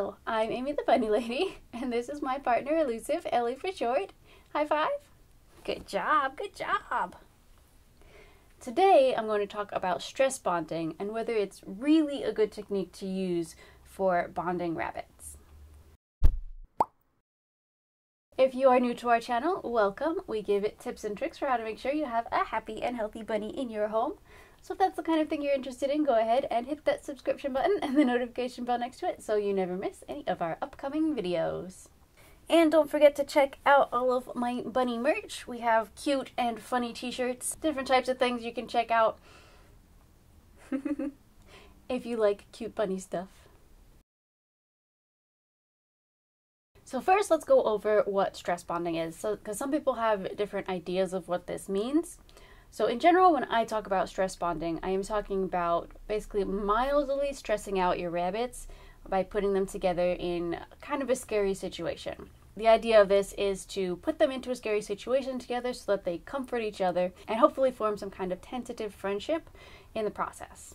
Hello, I'm Amy the Bunny Lady, and this is my partner Elusive, Ellie for short. High five. Good job, good job. Today I'm going to talk about stress bonding and whether it's really a good technique to use for bonding rabbits. If you are new to our channel, welcome. We give it tips and tricks for how to make sure you have a happy and healthy bunny in your home. So if that's the kind of thing you're interested in, go ahead and hit that subscription button and the notification bell next to it so you never miss any of our upcoming videos. And don't forget to check out all of my bunny merch. We have cute and funny t-shirts, different types of things you can check out if you like cute bunny stuff. So first, let's go over what stress bonding is. So, because some people have different ideas of what this means. So, in general, when I talk about stress bonding, I am talking about basically mildly stressing out your rabbits by putting them together in kind of a scary situation. The idea of this is to put them into a scary situation together so that they comfort each other and hopefully form some kind of tentative friendship in the process.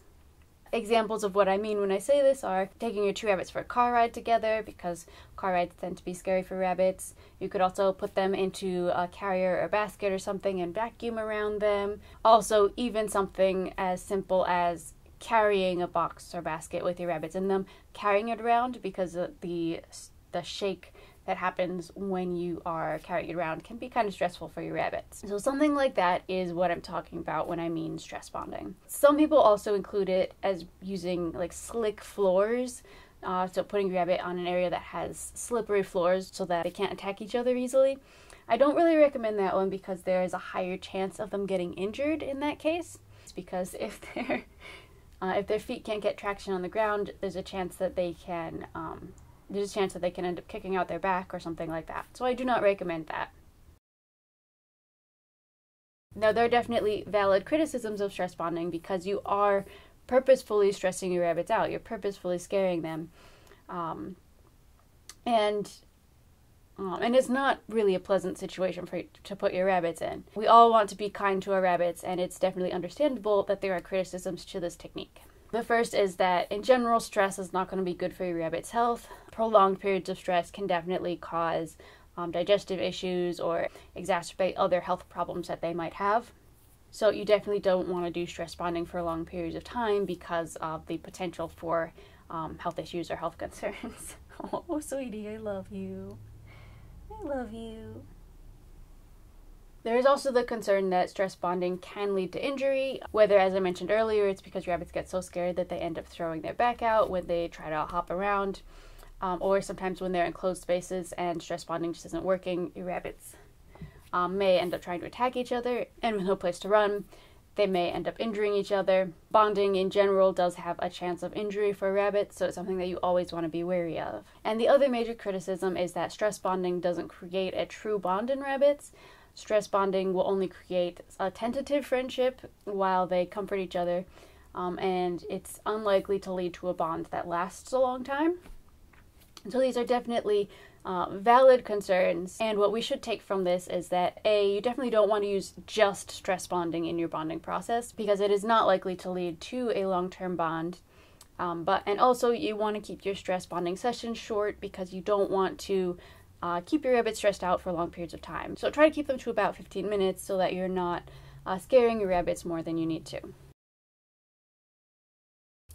Examples of what I mean when I say this are taking your two rabbits for a car ride together because car rides tend to be scary for rabbits. You could also put them into a carrier or basket or something and vacuum around them. Also, even something as simple as carrying a box or basket with your rabbits and them carrying it around because the the shake that happens when you are carrying it around can be kind of stressful for your rabbits. So something like that is what I'm talking about when I mean stress bonding. Some people also include it as using like slick floors. Uh, so putting your rabbit on an area that has slippery floors so that they can't attack each other easily. I don't really recommend that one because there is a higher chance of them getting injured in that case. It's because if their uh, if their feet can't get traction on the ground, there's a chance that they can um, there's a chance that they can end up kicking out their back or something like that. So I do not recommend that. Now, there are definitely valid criticisms of stress bonding because you are purposefully stressing your rabbits out. You're purposefully scaring them. Um, and um, and it's not really a pleasant situation for to put your rabbits in. We all want to be kind to our rabbits, and it's definitely understandable that there are criticisms to this technique. The first is that in general, stress is not going to be good for your rabbit's health. Prolonged periods of stress can definitely cause um, digestive issues or exacerbate other health problems that they might have. So, you definitely don't want to do stress bonding for long periods of time because of the potential for um, health issues or health concerns. oh, sweetie, I love you. I love you. There is also the concern that stress bonding can lead to injury, whether, as I mentioned earlier, it's because rabbits get so scared that they end up throwing their back out when they try to hop around, um, or sometimes when they're in closed spaces and stress bonding just isn't working, your rabbits um, may end up trying to attack each other, and with no place to run, they may end up injuring each other. Bonding in general does have a chance of injury for rabbits, so it's something that you always want to be wary of. And the other major criticism is that stress bonding doesn't create a true bond in rabbits. Stress bonding will only create a tentative friendship while they comfort each other, um, and it's unlikely to lead to a bond that lasts a long time. So these are definitely uh, valid concerns, and what we should take from this is that A, you definitely don't want to use just stress bonding in your bonding process because it is not likely to lead to a long term bond. Um, but and also you want to keep your stress bonding sessions short because you don't want to uh, keep your rabbits stressed out for long periods of time. So try to keep them to about 15 minutes so that you're not uh, scaring your rabbits more than you need to.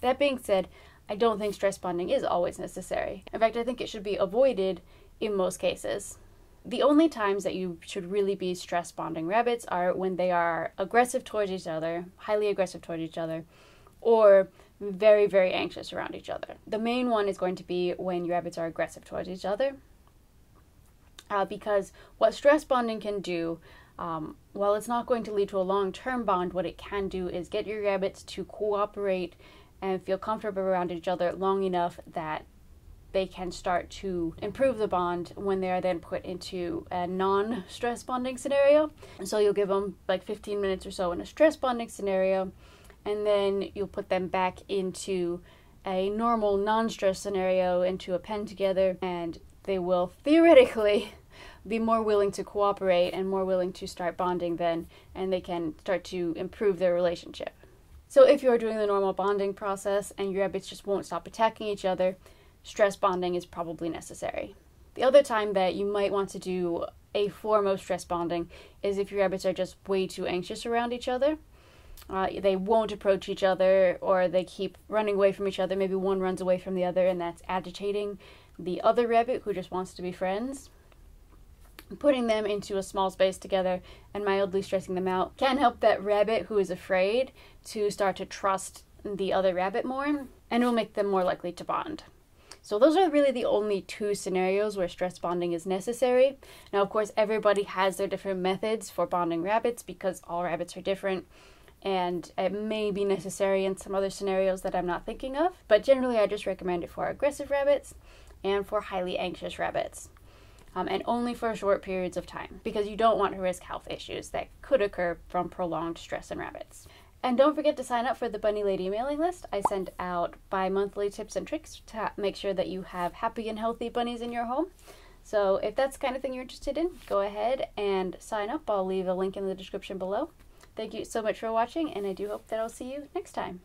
That being said, I don't think stress bonding is always necessary. In fact, I think it should be avoided in most cases. The only times that you should really be stress bonding rabbits are when they are aggressive towards each other, highly aggressive towards each other, or very, very anxious around each other. The main one is going to be when your rabbits are aggressive towards each other, uh, because what stress bonding can do, um, while it's not going to lead to a long term bond, what it can do is get your rabbits to cooperate and feel comfortable around each other long enough that they can start to improve the bond when they are then put into a non stress bonding scenario. And so you'll give them like 15 minutes or so in a stress bonding scenario, and then you'll put them back into a normal non stress scenario into a pen together, and they will theoretically be more willing to cooperate and more willing to start bonding then, and they can start to improve their relationship. So, if you're doing the normal bonding process and your rabbits just won't stop attacking each other, stress bonding is probably necessary. The other time that you might want to do a form of stress bonding is if your rabbits are just way too anxious around each other. Uh, they won't approach each other or they keep running away from each other. Maybe one runs away from the other, and that's agitating the other rabbit who just wants to be friends. Putting them into a small space together and mildly stressing them out can help that rabbit who is afraid to start to trust the other rabbit more and will make them more likely to bond. So, those are really the only two scenarios where stress bonding is necessary. Now, of course, everybody has their different methods for bonding rabbits because all rabbits are different and it may be necessary in some other scenarios that I'm not thinking of. But generally, I just recommend it for aggressive rabbits and for highly anxious rabbits. Um, and only for short periods of time because you don't want to risk health issues that could occur from prolonged stress in rabbits. And don't forget to sign up for the Bunny Lady mailing list. I send out bi monthly tips and tricks to make sure that you have happy and healthy bunnies in your home. So if that's the kind of thing you're interested in, go ahead and sign up. I'll leave a link in the description below. Thank you so much for watching, and I do hope that I'll see you next time.